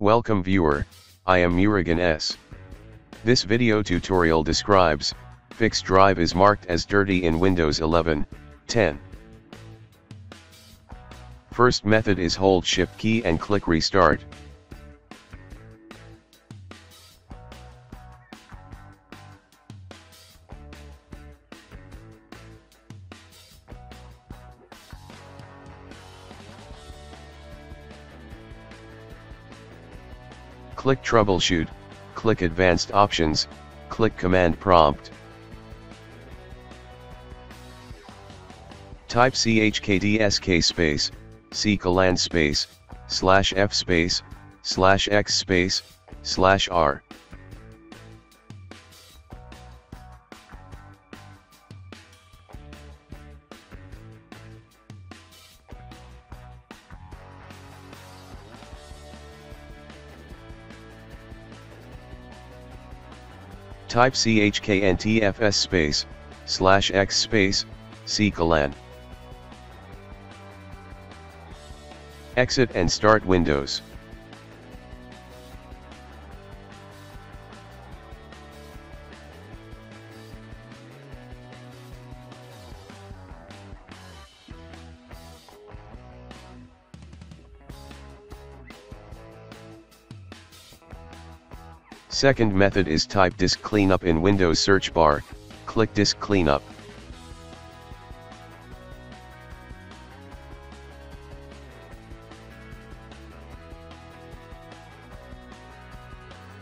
Welcome viewer, I am Murugan S. This video tutorial describes, fix drive is marked as dirty in Windows 11, 10. First method is hold shift key and click restart. Click Troubleshoot, click Advanced Options, click Command Prompt. Type chkdsk space, C colon space, slash f space, slash x space, slash r. Type chkntfs space, slash x space, C colon. Exit and start Windows. Second method is type disk cleanup in Windows search bar, click disk cleanup.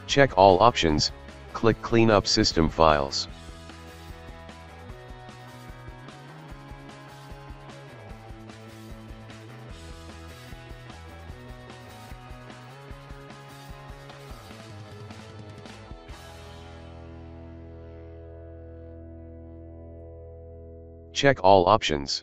Check all options, click clean up system files. Check all options.